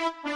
Bye.